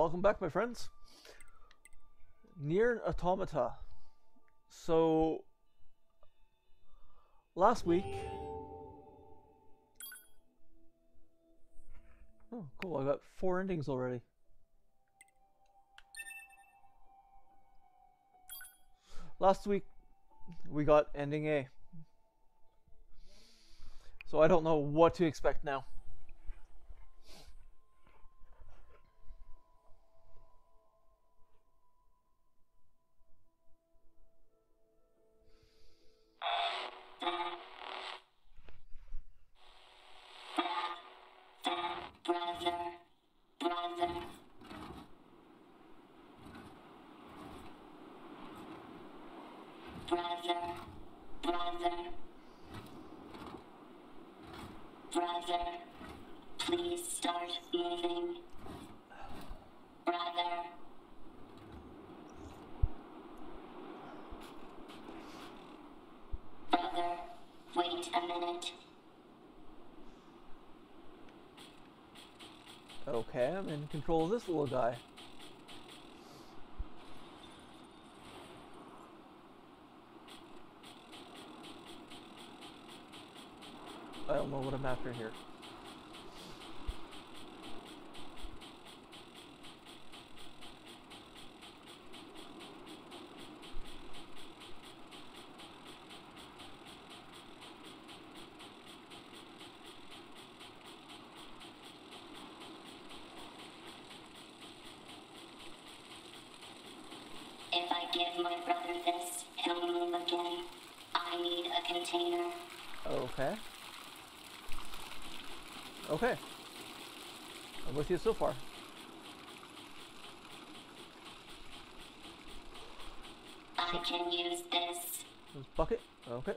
Welcome back, my friends. Nier Automata. So, last week. Oh, cool. I got four endings already. Last week, we got ending A. So I don't know what to expect now. This little guy. I don't know what I'm after here. If I give my brother this, he'll move again. I need a container. Okay. Okay. I'm with you so far. I can use this. This bucket? Okay.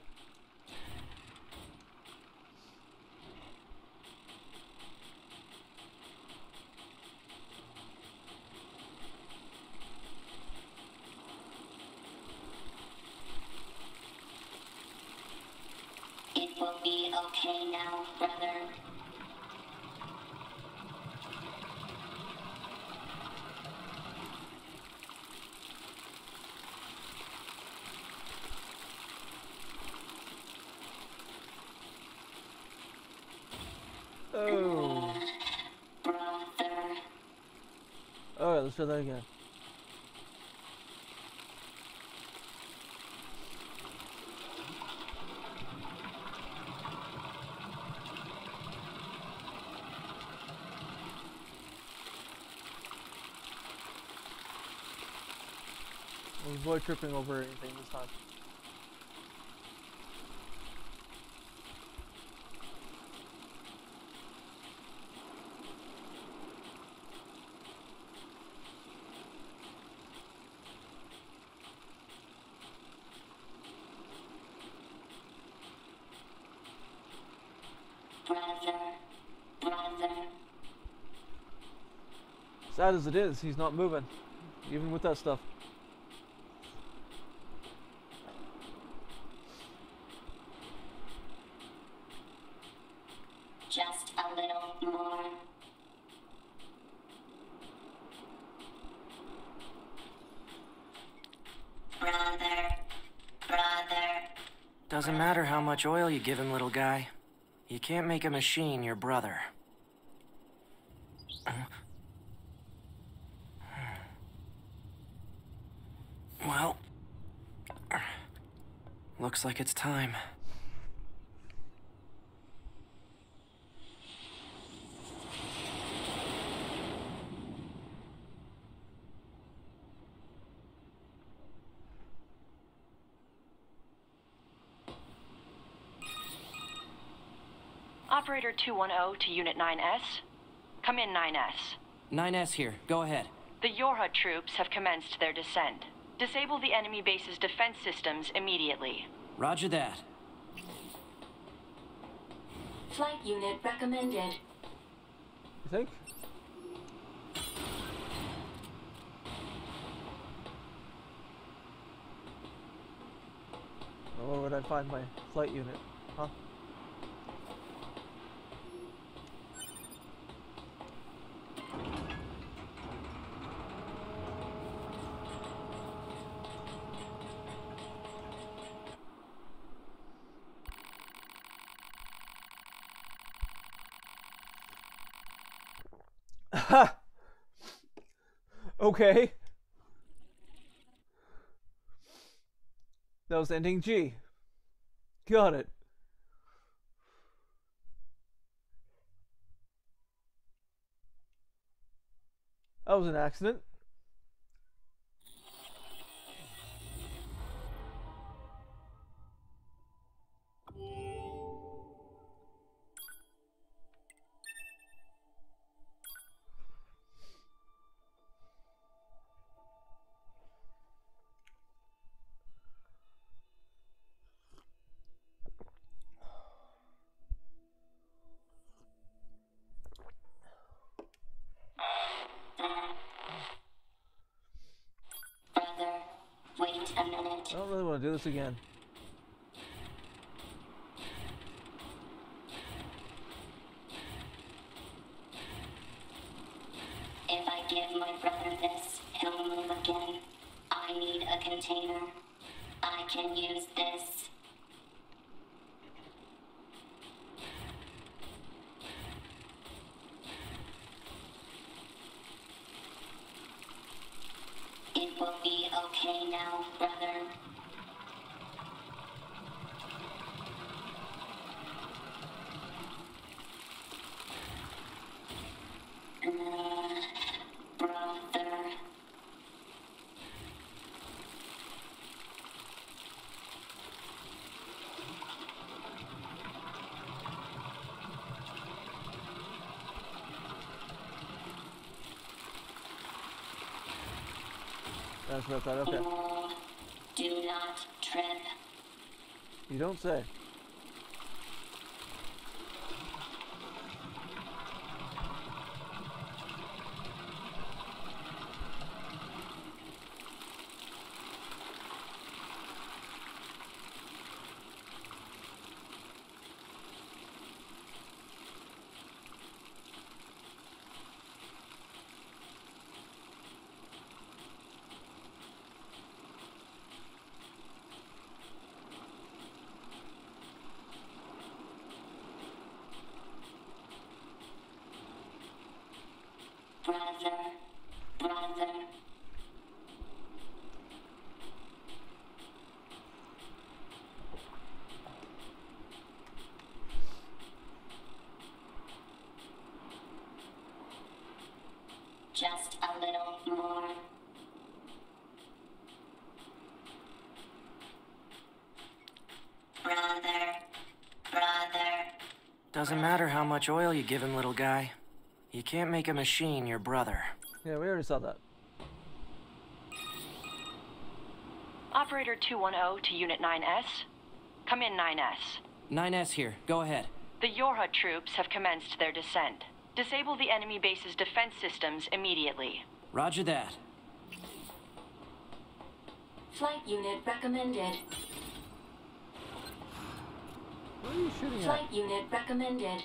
It will be okay now, brother. Oh. Brother. Try again. Avoid tripping over anything this time. Brother. Brother. Sad as it is, he's not moving. Even with that stuff. Just a little more. Brother. Brother. Doesn't matter how much oil you give him, little guy. You can't make a machine your brother. Well, looks like it's time. Operator 210 to Unit 9S. Come in, 9S. 9S here. Go ahead. The Yorha troops have commenced their descent. Disable the enemy base's defense systems immediately. Roger that. Flight unit recommended. You think? Where would I find my flight unit? Huh? Okay. That was ending G. Got it. That was an accident. Want to do this again. If I give my brother this, he'll move again. I need a container. I can use this. It will be okay now, brother. Uh, brother. That's what I thought. Okay. Oh, do not trip. You don't say. Brother, brother. Just a little more. Brother, brother. Doesn't matter how much oil you give him, little guy. You can't make a machine your brother. Yeah, we already saw that. Operator 210 to Unit 9S. Come in, 9S. 9S here. Go ahead. The Yorha troops have commenced their descent. Disable the enemy base's defense systems immediately. Roger that. Flight unit recommended. What are you shooting at? Flight unit recommended.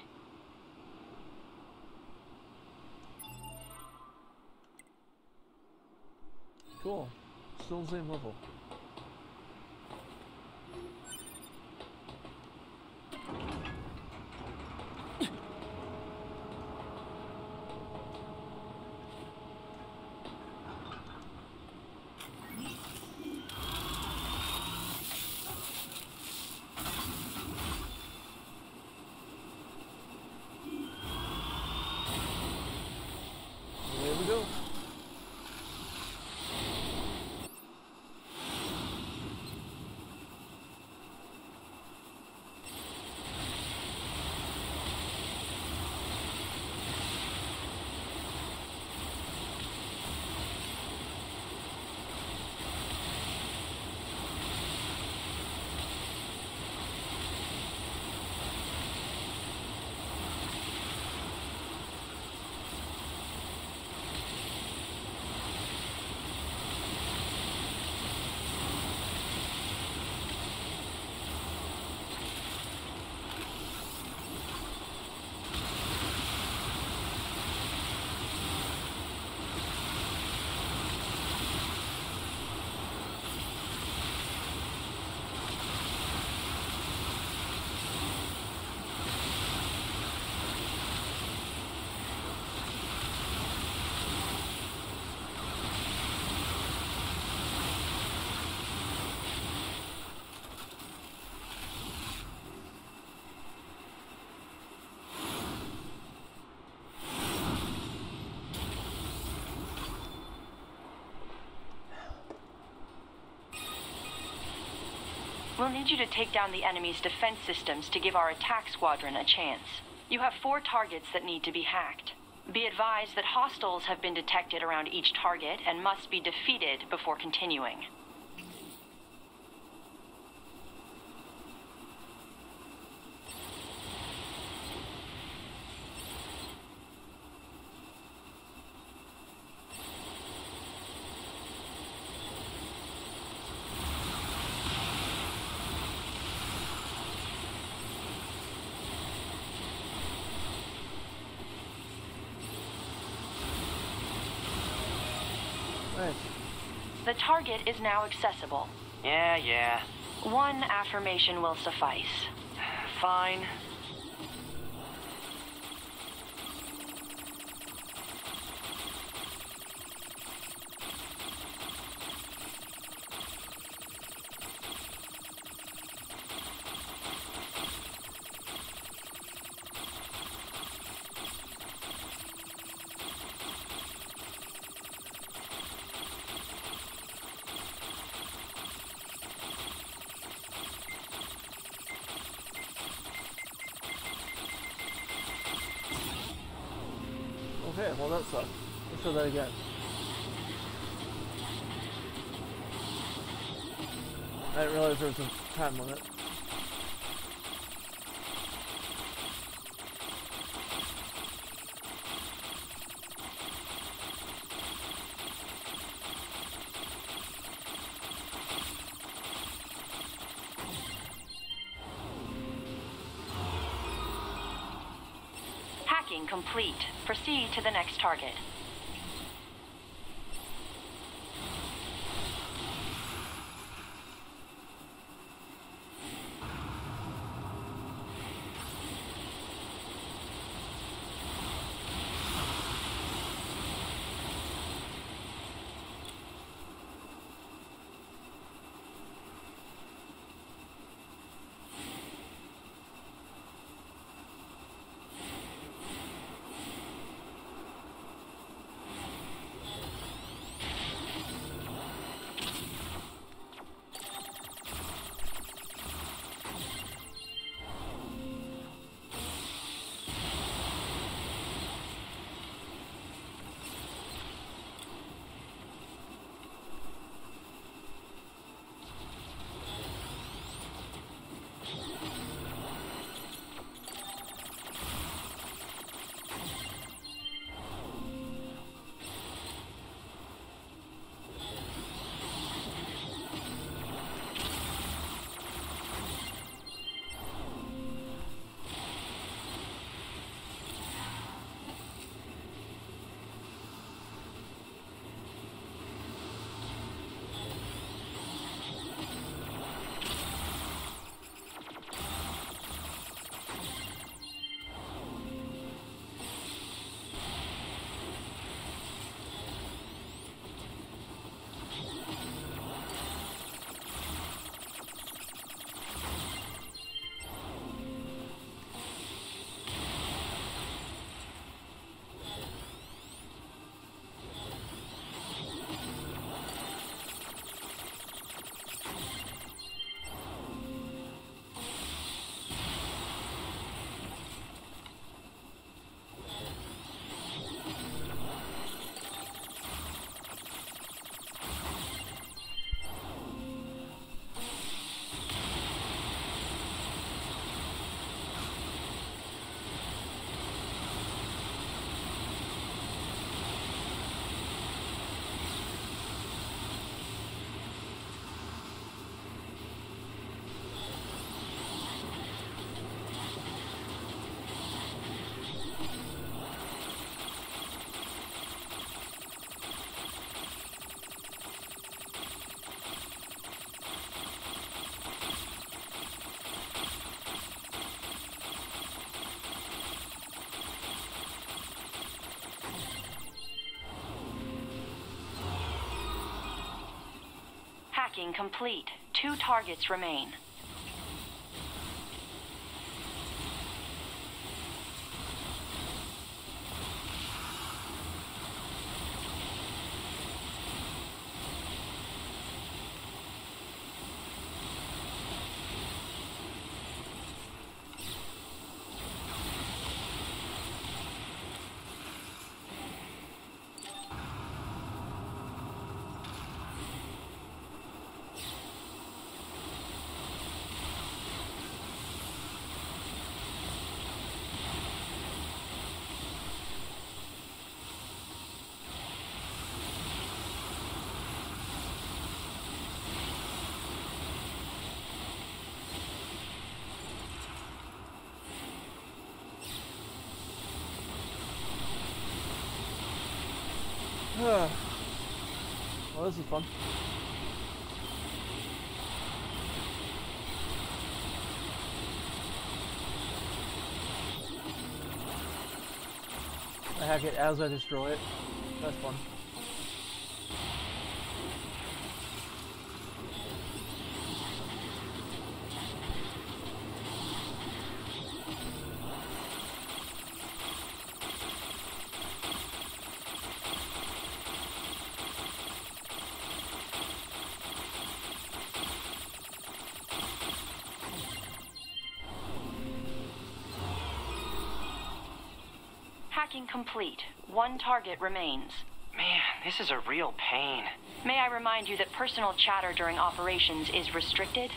Cool. Still the same level. We'll need you to take down the enemy's defense systems to give our attack squadron a chance. You have four targets that need to be hacked. Be advised that hostiles have been detected around each target and must be defeated before continuing. Nice. The target is now accessible. Yeah, yeah. One affirmation will suffice. Fine. That again. I didn't realize there was a time limit. Hacking complete. Proceed to the next target. Hacking complete. Two targets remain. well, this is fun. I hack it as I destroy it. Hacking complete. One target remains. Man, this is a real pain. May I remind you that personal chatter during operations is restricted?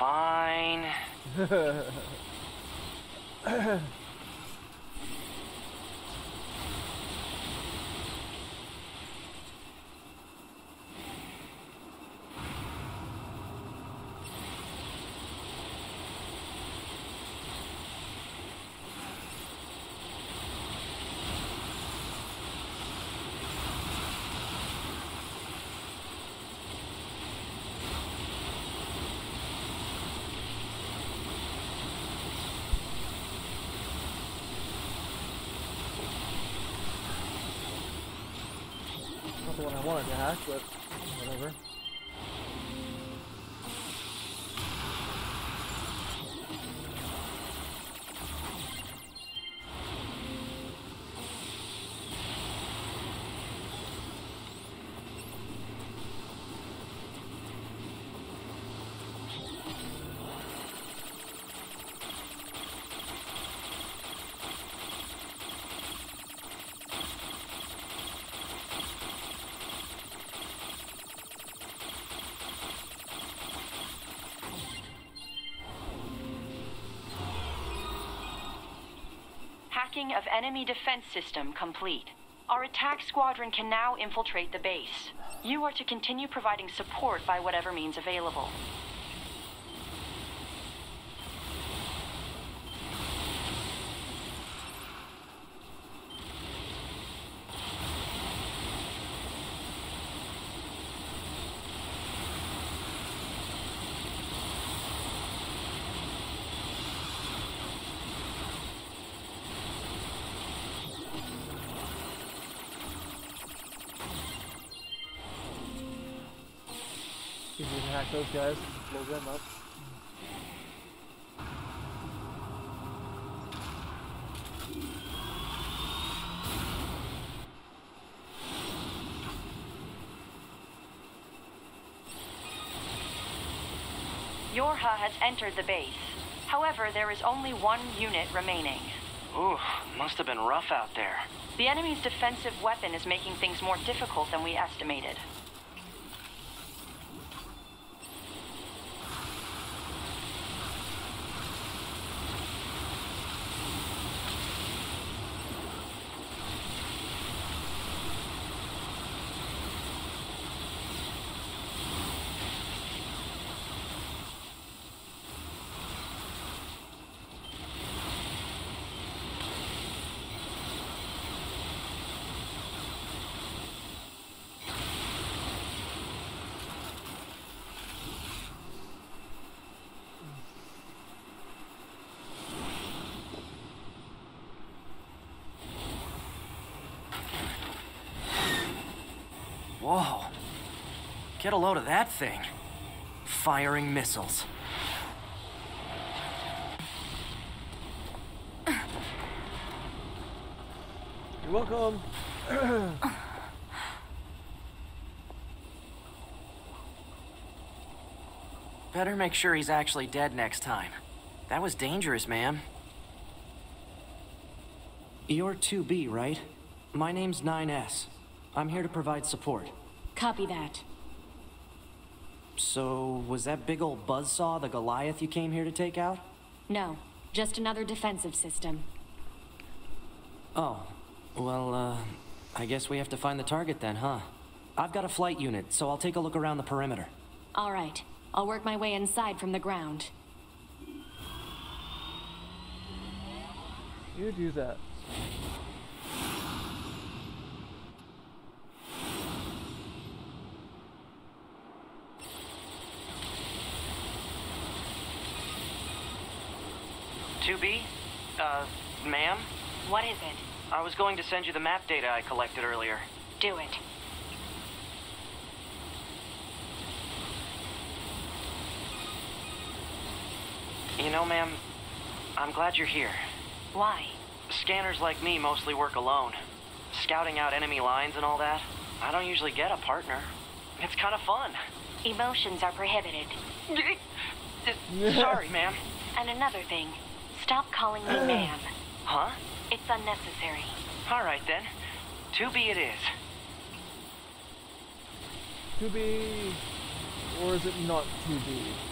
Fine. Not the one I to but Hacking of enemy defense system complete. Our attack squadron can now infiltrate the base. You are to continue providing support by whatever means available. See if we can hack those guys. Blow them up. Yorha has entered the base. However, there is only one unit remaining. Ooh, must have been rough out there. The enemy's defensive weapon is making things more difficult than we estimated. Get a load of that thing. Firing missiles. You're welcome. Better make sure he's actually dead next time. That was dangerous, ma'am. You're 2B, right? My name's 9S. I'm here to provide support. Copy that. So, was that big old buzzsaw the Goliath you came here to take out? No, just another defensive system. Oh, well, uh, I guess we have to find the target then, huh? I've got a flight unit, so I'll take a look around the perimeter. All right, I'll work my way inside from the ground. You do that. 2B? Uh, ma'am? What is it? I was going to send you the map data I collected earlier. Do it. You know, ma'am, I'm glad you're here. Why? Scanners like me mostly work alone. Scouting out enemy lines and all that. I don't usually get a partner. It's kind of fun. Emotions are prohibited. Sorry, ma'am. And another thing, stop calling me ma'am. Huh? It's unnecessary. All right then. 2B it is. To be, or is it not to be?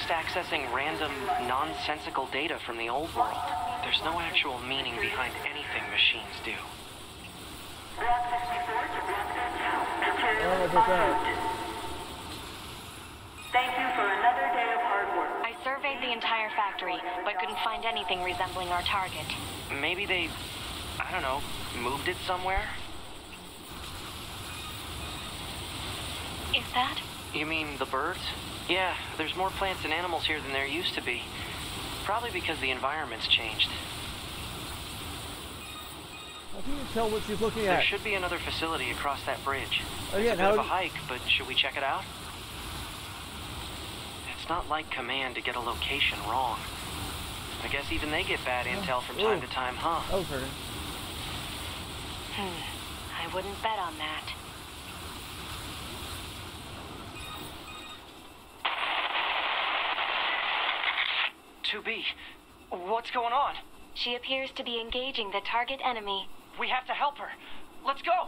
accessing random, nonsensical data from the old world. There's no actual meaning behind anything machines do. Block 64 to Block 13. Oh, Materials look at en that. route. Thank you for another day of hard work. I surveyed the entire factory, but couldn't find anything resembling our target. Maybe they, I don't know, moved it somewhere? Is that? You mean the birds? Yeah, there's more plants and animals here than there used to be. Probably because the environment's changed. How can you tell what she's looking at. There should be another facility across that bridge. Again, it's a bit of a do- hike, but should we check it out? It's not like Command to get a location wrong. I guess even they get bad intel from time Ooh. to time, huh? That was hurting. Hmm. I wouldn't bet on that. 2B. What's going on? She appears to be engaging the target enemy. We have to help her. Let's go.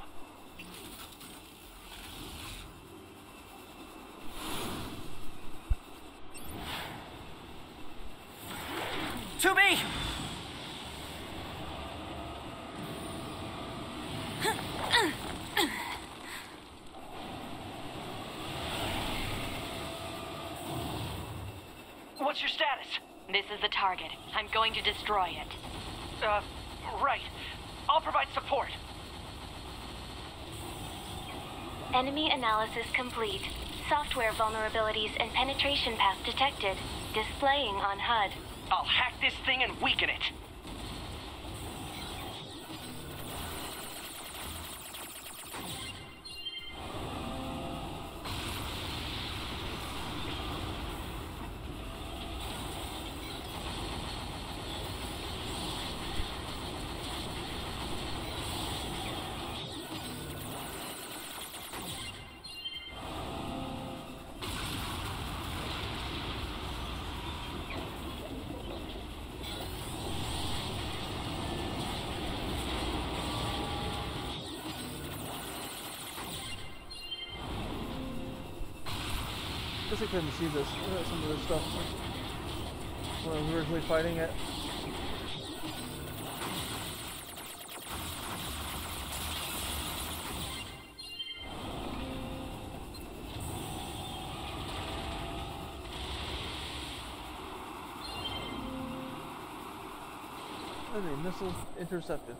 2B. What's your status? This is the target. I'm going to destroy it. Uh, right. I'll provide support. Enemy analysis complete. Software vulnerabilities and penetration path detected. Displaying on HUD. I'll hack this thing and weaken it. Guess I couldn't see this. uh, Some of this stuff when I was originally fighting it. Enemy missiles intercepted.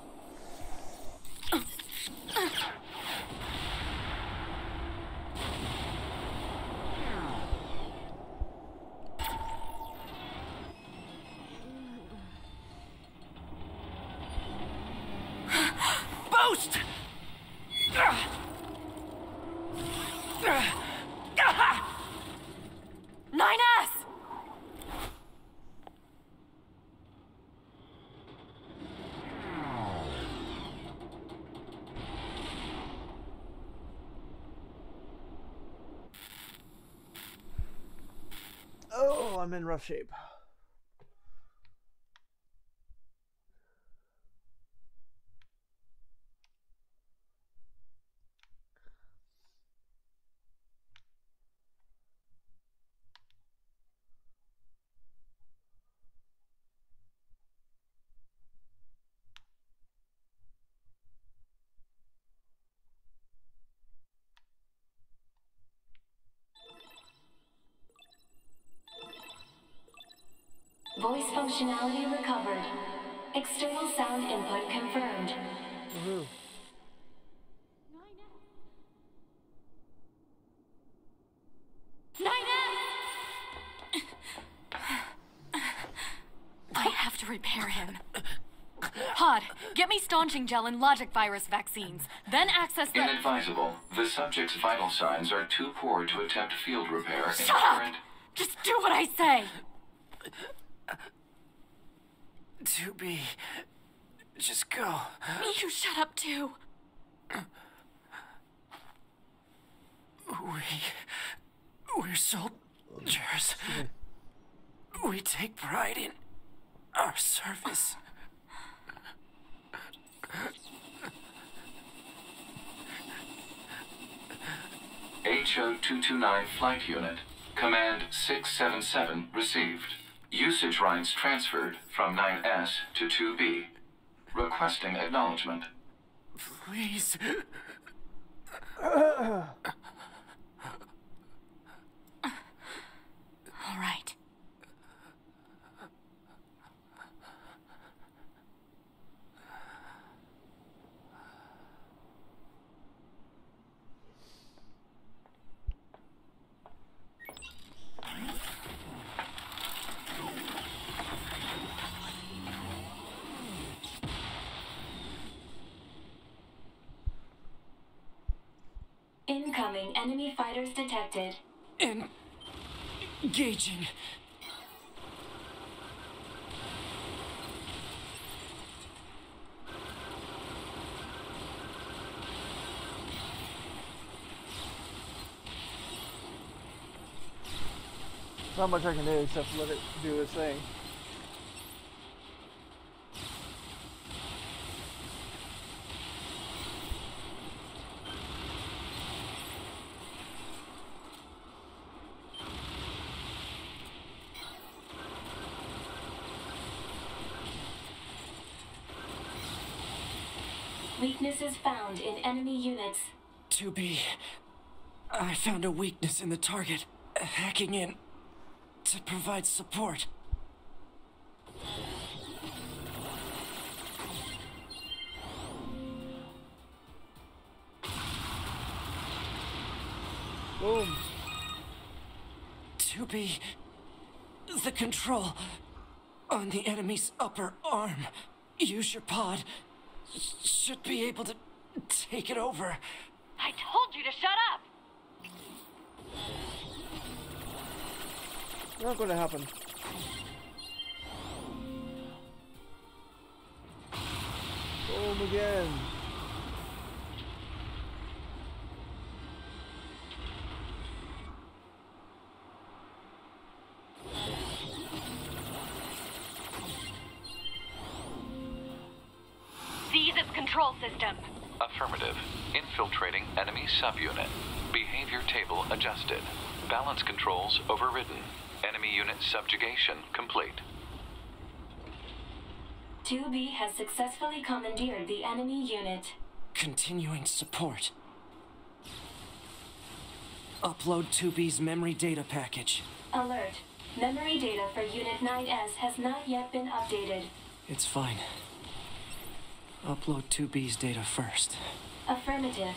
I'm in rough shape. Voice functionality recovered. External sound input confirmed. Woohoo. I have to repair him. Pod, get me staunching gel and logic virus vaccines. Then access the. Inadvisable. The subject's vital signs are too poor to attempt field repair in Shut up! current. Just do what I say. 2B. Just go. You shut up too. We. We're soldiers. We take pride in our service. HO229 Flight Unit. Command 677 received. Usage rights transferred from 9S to 2B. Requesting acknowledgement. Please. All right. Incoming enemy fighters detected. Engaging. Not much I can do except let it do its thing. Weaknesses found in enemy units. 2B. I found a weakness in the target. Hacking in to provide support. Boom. To be. The control on the enemy's upper arm. Use your pod. Should be able to take it over. I told you to shut up. Not going to happen. Boom again. System. Affirmative. Infiltrating enemy subunit. Behavior table adjusted. Balance controls overridden. Enemy unit subjugation complete. 2B has successfully commandeered the enemy unit. Continuing support. Upload 2B's memory data package. Alert. Memory data for Unit 9S has not yet been updated. It's fine. Upload 2B's data first. Affirmative.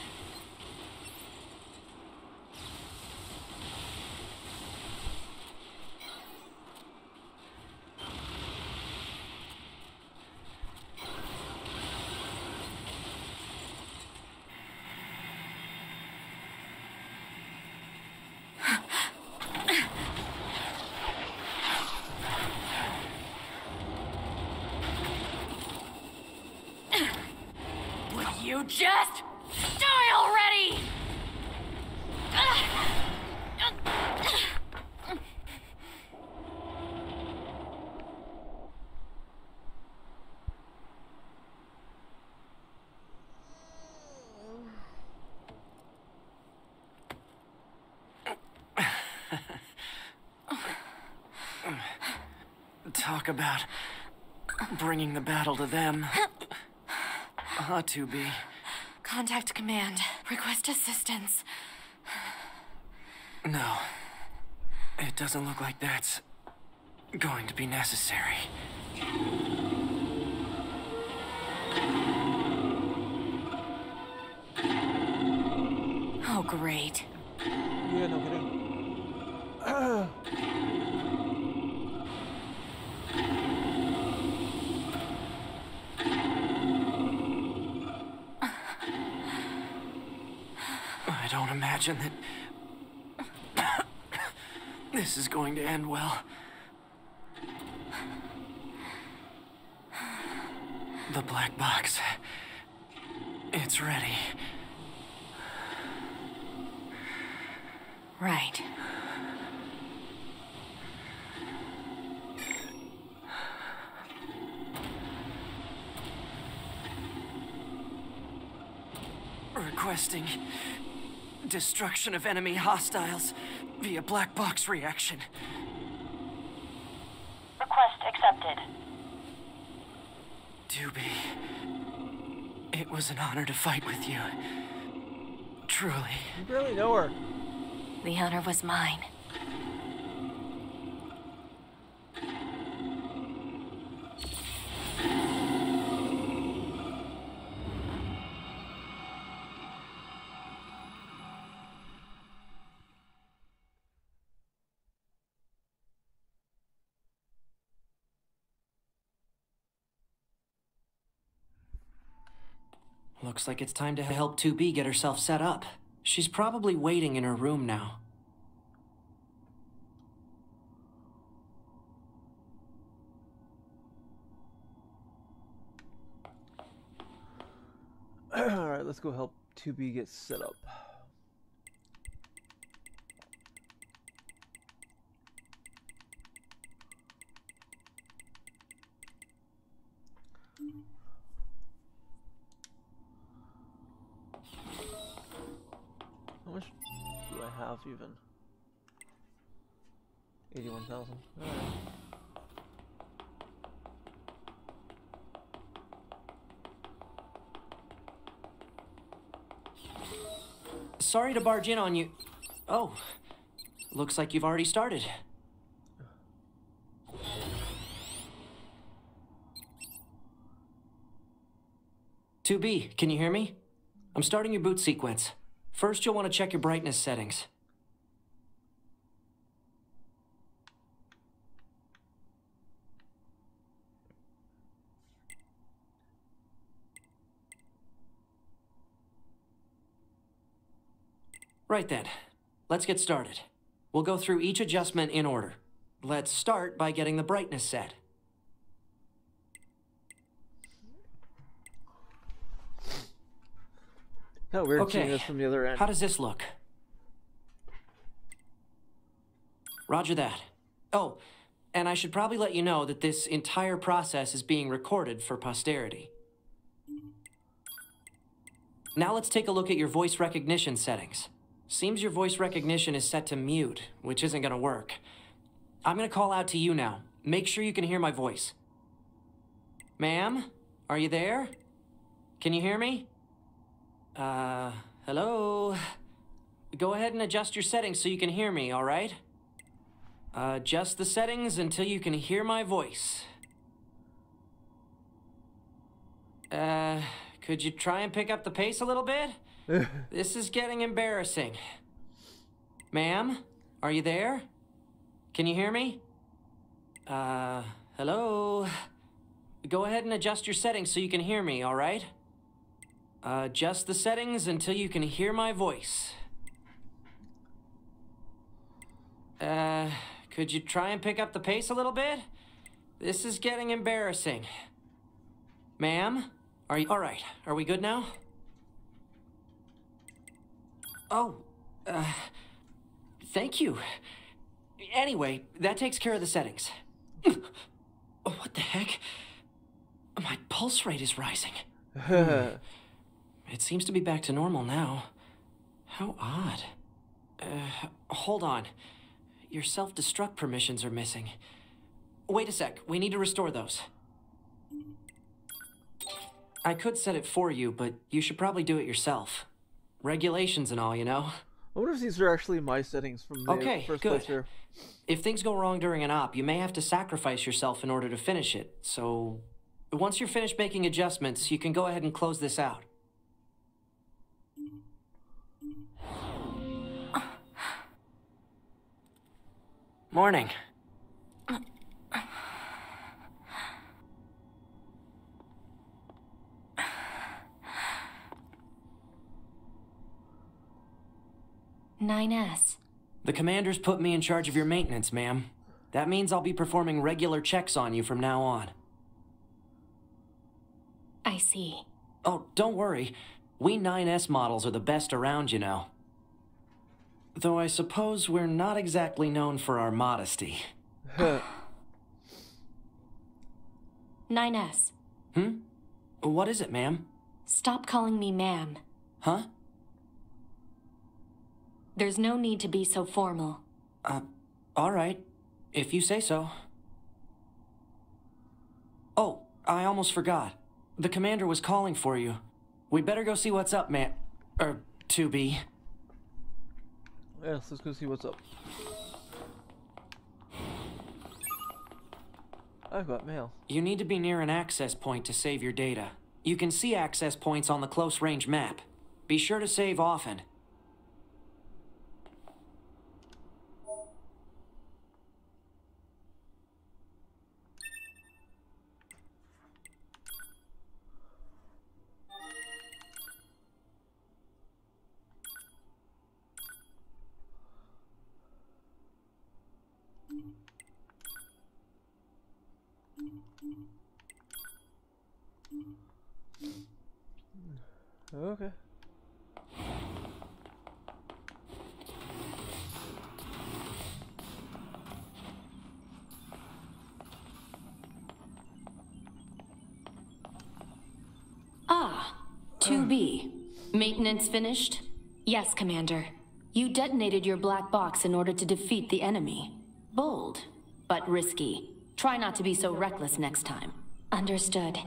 you just die already! Talk about bringing the battle to them. Ought to be. Contact command. Request assistance. No. It doesn't look like that's going to be necessary. Oh, great. Yeah, no kidding. I don't imagine that this is going to end well. The black box. It's ready. Right. Requesting destruction of enemy hostiles via black box reaction. Request accepted. 2B, it was an honor to fight with you. Truly. You barely know her. The honor was mine. Looks like it's time to help 2B get herself set up. She's probably waiting in her room now. Alright, let's go help 2B get set up. Even? 81,000. Alright. Sorry to barge in on you. Oh, looks like you've already started. 2B, can you hear me? I'm starting your boot sequence. First, you'll want to check your brightness settings. Right then, let's get started. We'll go through each adjustment in order. Let's start by getting the brightness set. Oh, kind of weird seeing this from the other end. How does this look? Roger that. Oh, and I should probably let you know that this entire process is being recorded for posterity. Now let's take a look at your voice recognition settings. Seems your voice recognition is set to mute, which isn't gonna work. I'm gonna call out to you now. Make sure you can hear my voice. Ma'am, are you there? Can you hear me? Uh, hello? Go ahead and adjust your settings so you can hear me, alright? Uh, adjust the settings until you can hear my voice. Uh, could you try and pick up the pace a little bit? this is getting embarrassing. Ma'am, are you there? Can you hear me? Uh, hello? Go ahead and adjust your settings so you can hear me, alright? Uh, adjust the settings until you can hear my voice. Uh, could you try and pick up the pace a little bit? This is getting embarrassing. Ma'am? Are you alright? Are we good now? Oh, uh, thank you. Anyway, that takes care of the settings. Oh, what the heck? My pulse rate is rising. It seems to be back to normal now. How odd. Uh, hold on. Your self destruct permissions are missing. wait a sec. We need to restore those. I could set it for you, but you should probably do it yourself. Regulations and all, you know? I wonder if these are actually my settings from the Okay, first good. playthrough. If things go wrong during an op, you may have to sacrifice yourself in order to finish it. So, once you're finished making adjustments, you can go ahead and close this out. Morning. 9S. The commander's put me in charge of your maintenance, ma'am. That means I'll be performing regular checks on you from now on. I see. Oh, don't worry. We 9S models are the best around, you know. Though I suppose we're not exactly known for our modesty. 9S. Hmm? What is it, ma'am? Stop calling me ma'am. Huh? There's no need 2B so formal. Uh, alright. If you say so. Oh, I almost forgot. The commander was calling for you. We better go see what's up, man. Er, to be. Yes, let's go see what's up. I've got mail. You need to be near an access point to save your data. You can see access points on the close range map. Be sure to save often. Okay. Ah, 2B. Maintenance finished? Yes, Commander. You detonated your black box in order to defeat the enemy. Bold, but risky. Try not to be so reckless next time. Understood.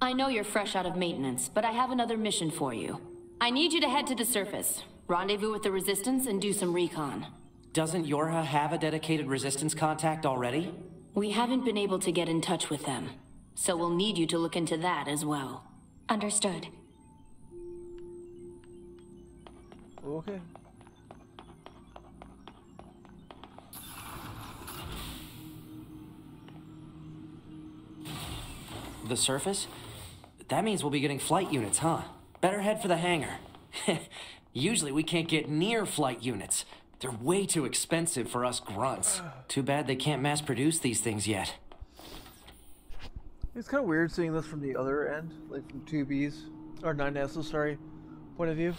I know you're fresh out of maintenance, but I have another mission for you. I need you to head to the surface, rendezvous with the Resistance, and do some recon. Doesn't Yorha have a dedicated resistance contact already? We haven't been able to get in touch with them, so we'll need you to look into that as well. Understood. Okay. The surface? That means we'll be getting flight units, huh? Better head for the hangar. Usually we can't get near flight units. They're way too expensive for us grunts. Too bad they can't mass produce these things yet. It's kind of weird seeing this from the other end, like from 2B's, or 9S's, sorry, point of view.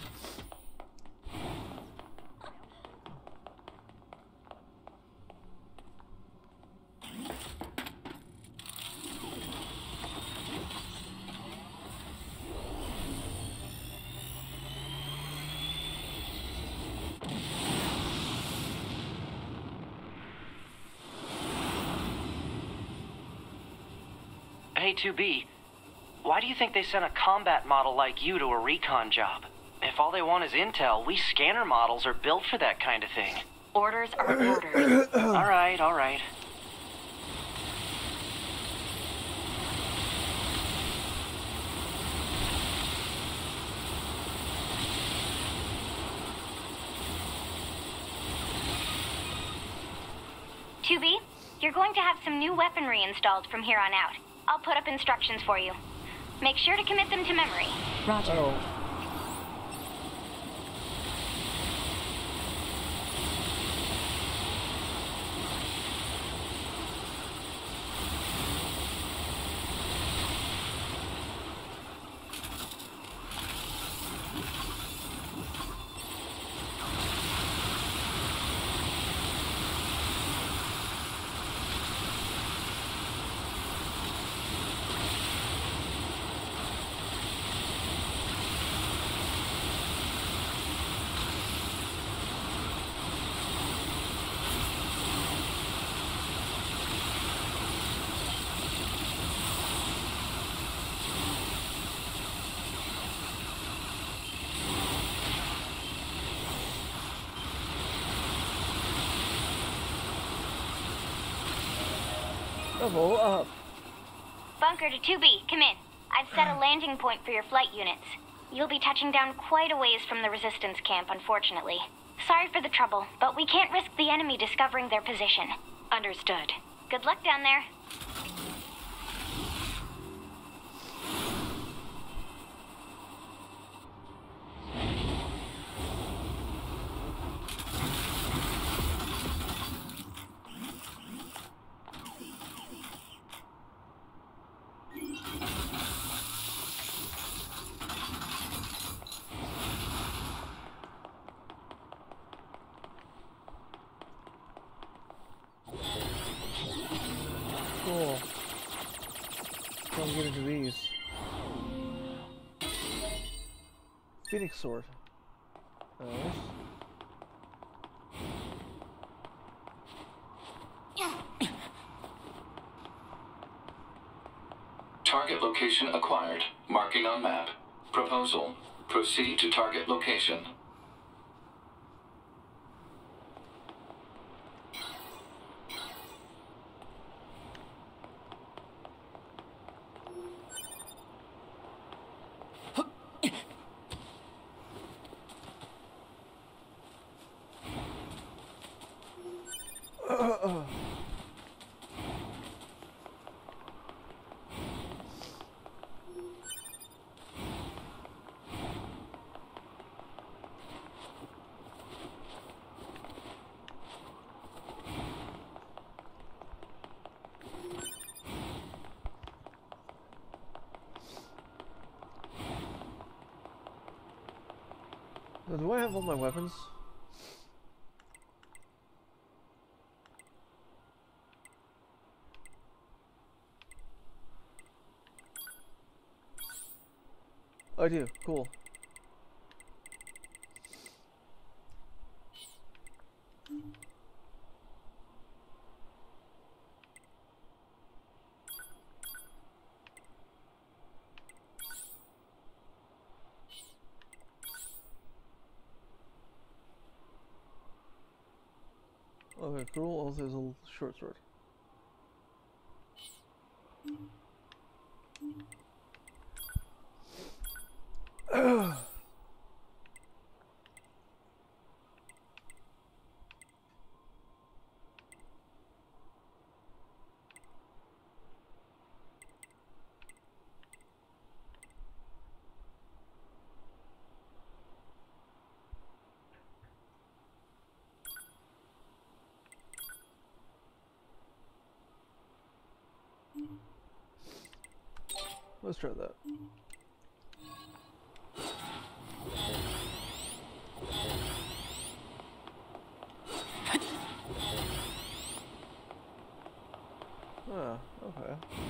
Hey, 2B, why do you think they sent a combat model like you to a recon job? If all they want is intel, we scanner models are built for that kind of thing. Orders are orders. all right, all right. 2B, you're going to have some new weaponry installed from here on out. I'll put up instructions for you. Make sure to commit them to memory. Roger. Oh. Level up. Bunker to 2B, come in. I've set a landing point for your flight units. You'll be touching down quite a ways from the resistance camp, unfortunately. Sorry for the trouble, but we can't risk the enemy discovering their position. Understood. Good luck down there. Sword. Target location acquired. Marking on map. Proposal. Proceed to target location. Now, do I have all my weapons? Oh, I do. Cool. Okay, cool. Also, there's a Let's try that. Ah, okay.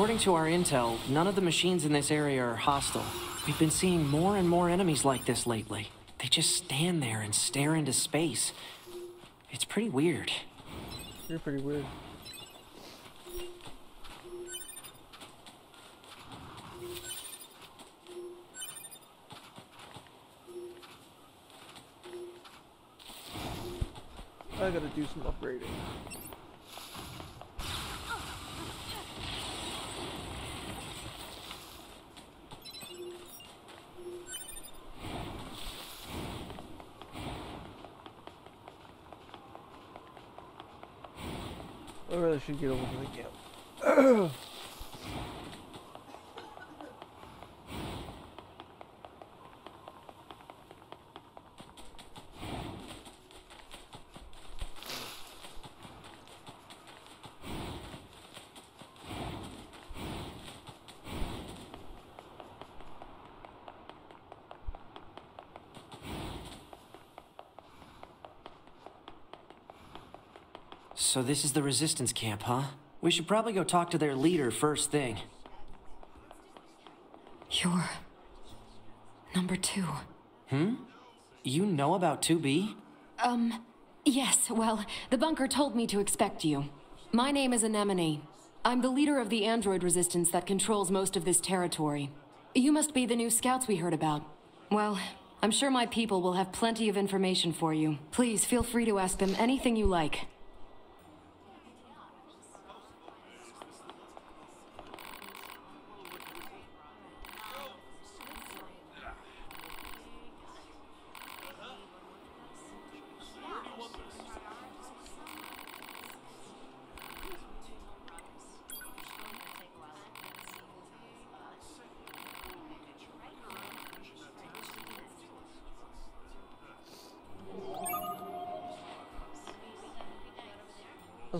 According to our intel, none of the machines in this area are hostile. We've been seeing more and more enemies like this lately. They just stand there and stare into space. It's pretty weird. You're pretty weird. I gotta do some upgrading. I really should get over to the camp. So this is the resistance camp, huh? We should probably go talk to their leader first thing. You're. number two. Hmm? You know about 2B? Um, yes, well, the bunker told me to expect you. My name is Anemone. I'm the leader of the android resistance that controls most of this territory. You must be the new scouts we heard about. Well, I'm sure my people will have plenty of information for you. Please feel free to ask them anything you like.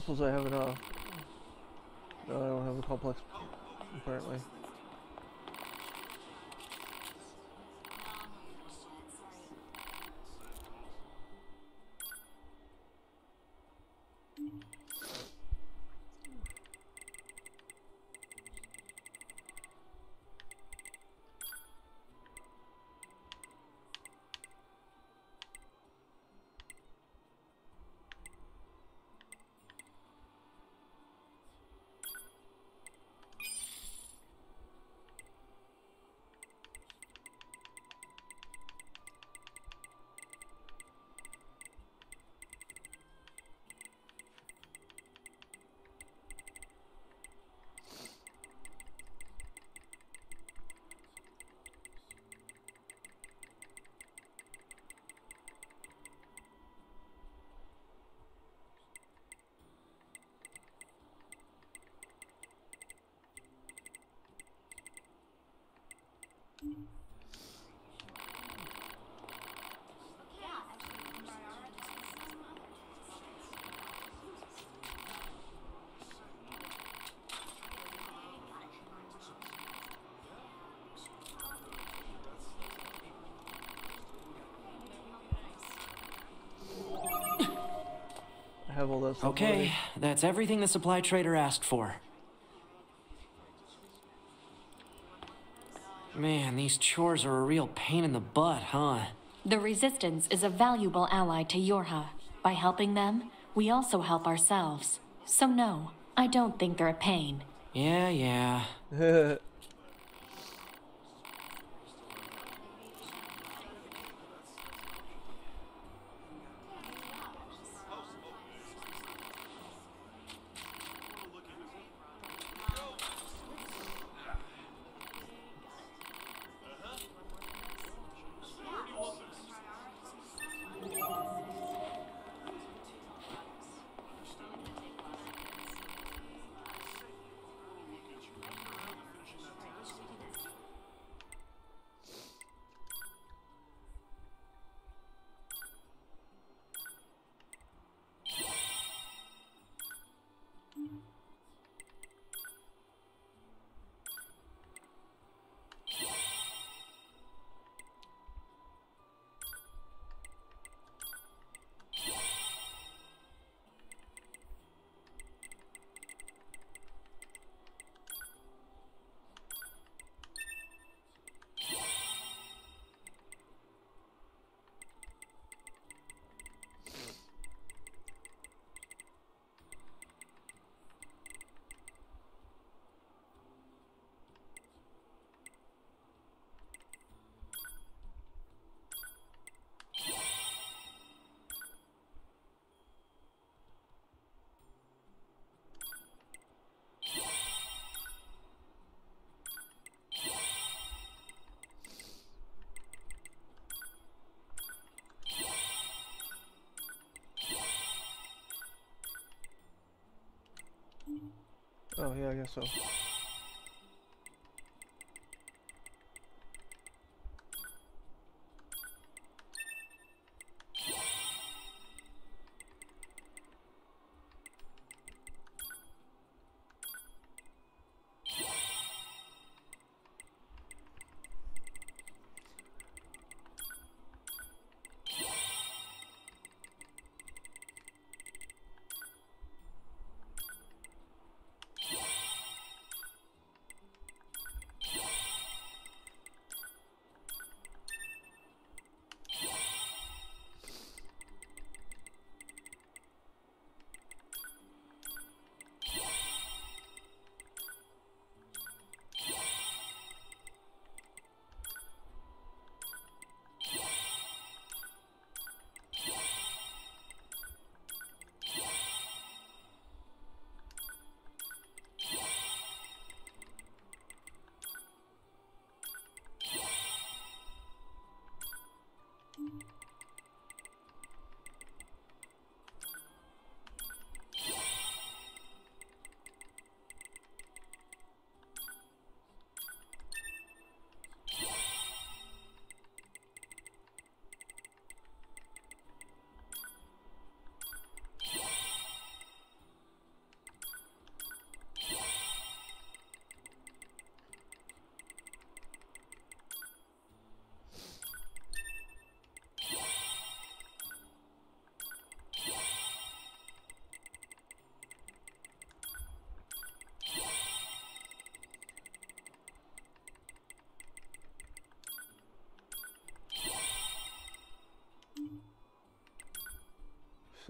Suppose I have uh... No, I don't have a complex, apparently. Okay, that's everything the supply trader asked for. Man, these chores are a real pain in the butt, huh? The Resistance is a valuable ally to Yorha. By helping them, we also help ourselves. So no, I don't think they're a pain. Yeah, yeah. oh, yeah, I guess so.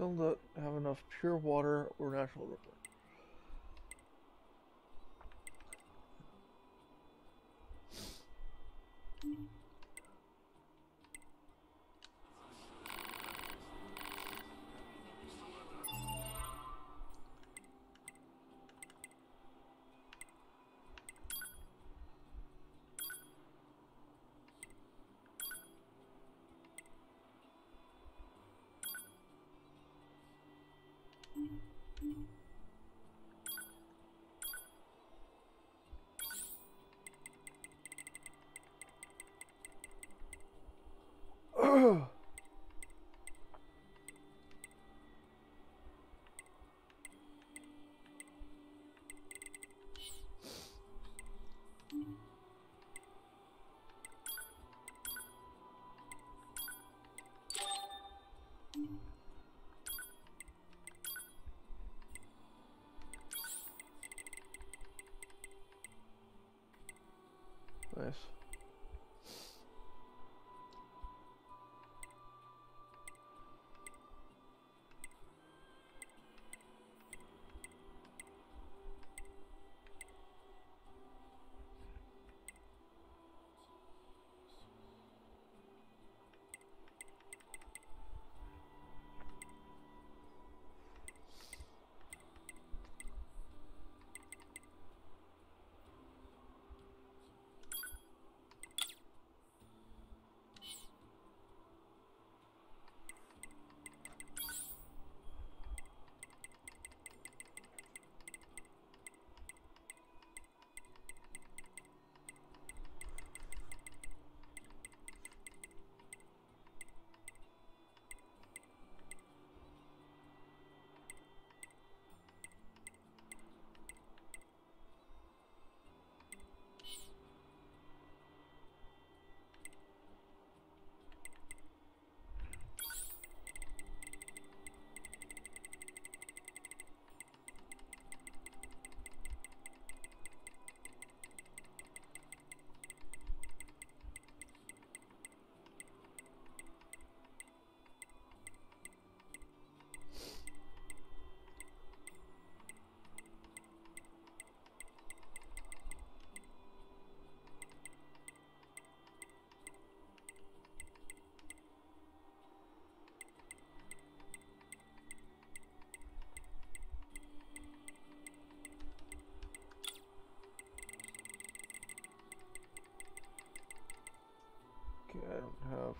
Some don't have enough pure water or natural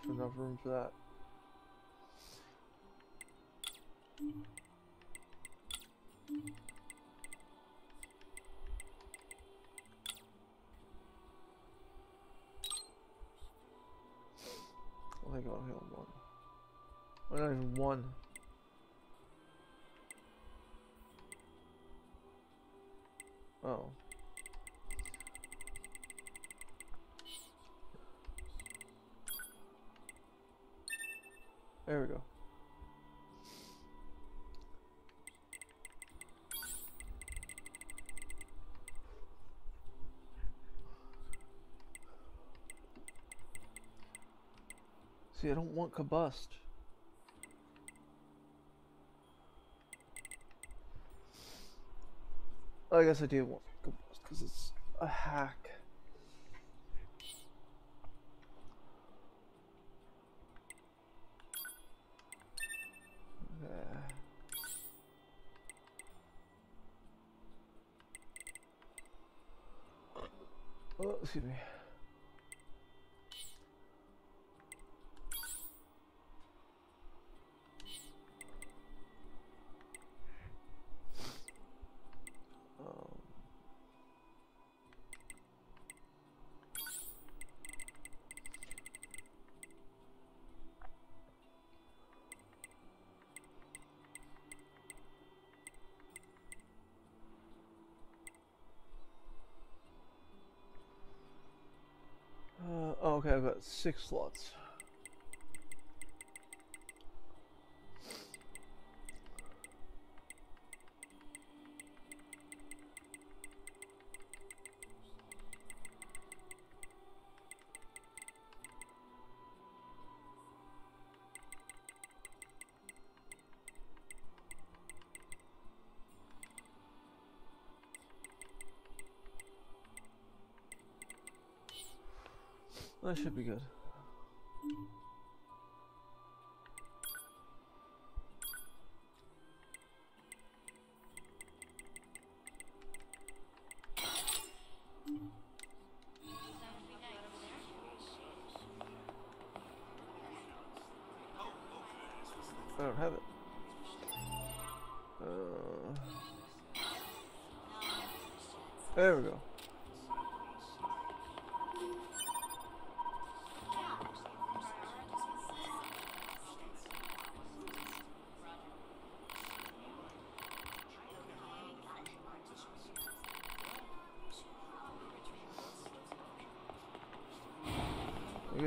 enough room for that. See, I don't want combust. I guess I do want combust because it's a hack. Oh, excuse me. Um, Uh, oh, okay, I've got six slots. That should be good.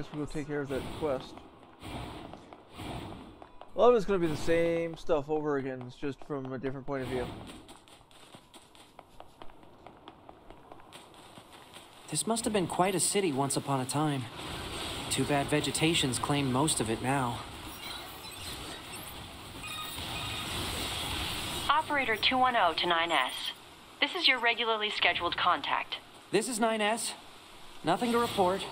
Guess we'll go take care of that quest. A lot of it's going to be the same stuff over again, it's just from a different point of view. This must have been quite a city once upon a time. Too bad vegetation's claimed most of it now. Operator 21O to 9S. This is your regularly scheduled contact. This is 9S. Nothing to report.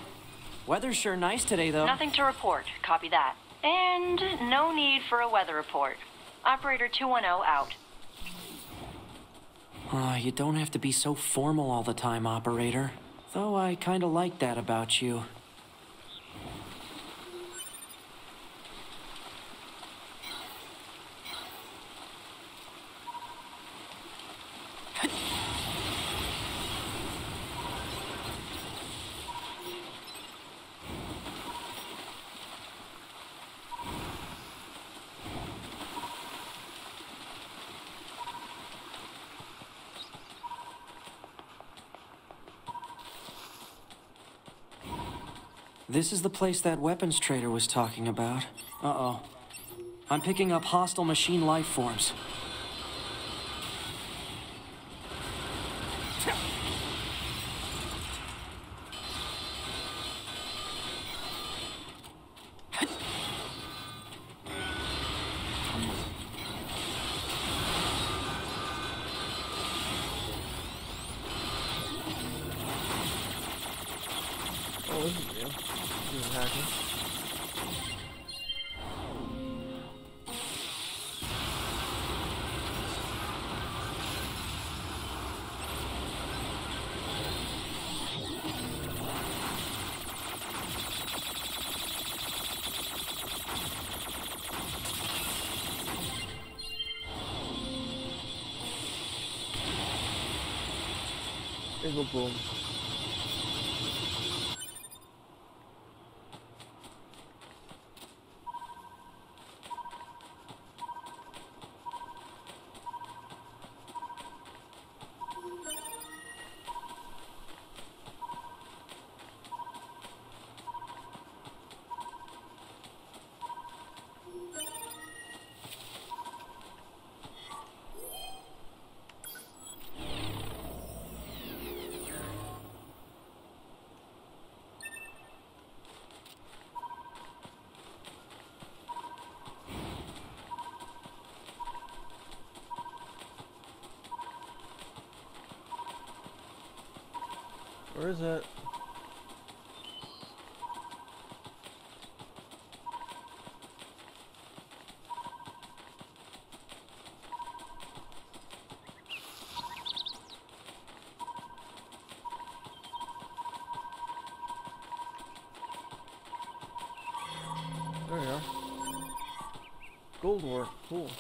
Weather's sure nice today, though. Nothing to report. Copy that. And no need for a weather report. Operator 21O out. Aw, you don't have to be so formal all the time, operator. Though I kinda like that about you. This is the place that weapons trader was talking about. Uh-oh. I'm picking up hostile machine life forms. Eagle boom. Where is it? There we are. Gold ore, cool.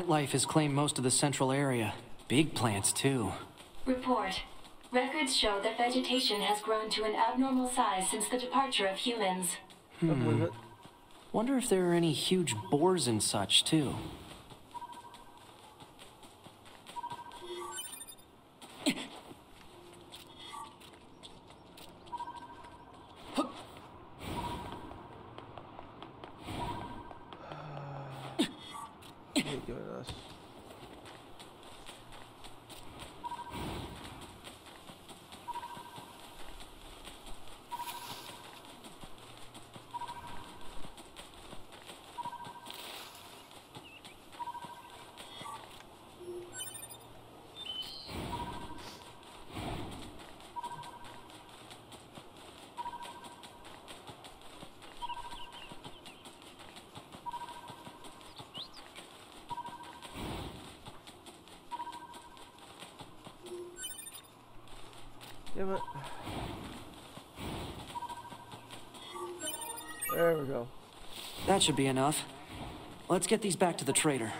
Plant life has claimed most of the central area. Big plants, too. Report. Records show that vegetation has grown to an abnormal size since the departure of humans. Hmm. I believe it. Wonder if there are any huge boars and such, too. What are us? Damn it. There we go. That should be enough. Let's get these back to the trader.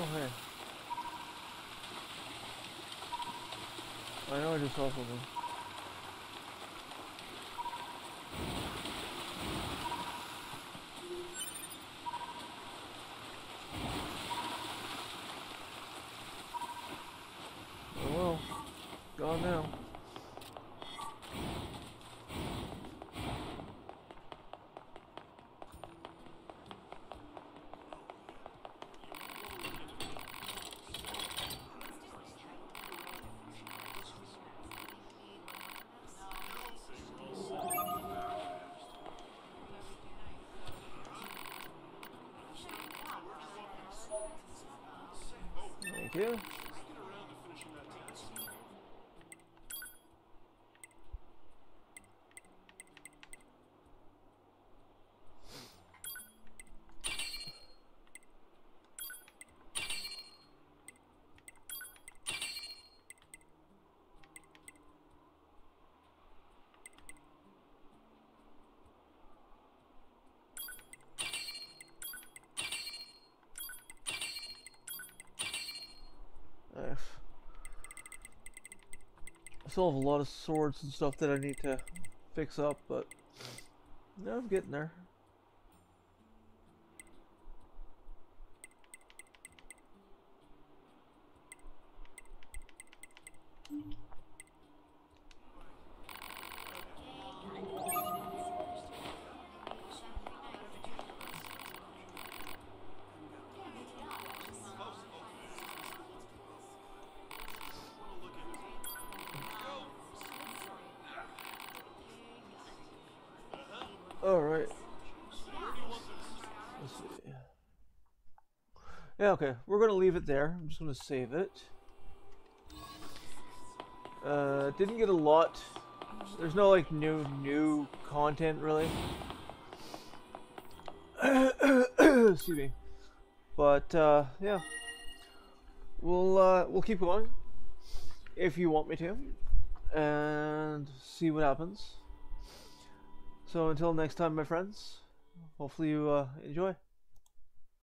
Oh, hey. I know I just saw something. Oh well. Gone now. Thank you. Nice. I still have a lot of swords and stuff that I need to fix up, but no, I'm getting there. Okay. We're gonna leave it there. I'm just gonna save it. Uh, didn't get a lot. There's no like new new content really. Excuse me. But uh, yeah, we'll uh, we'll keep going if you want me to, and see what happens. So until next time, my friends, hopefully you uh, enjoy.